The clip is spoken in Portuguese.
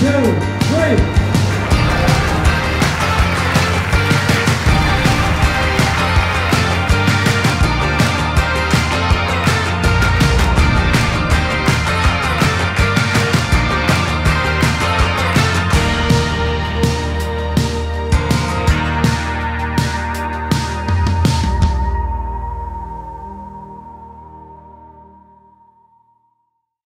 two, three.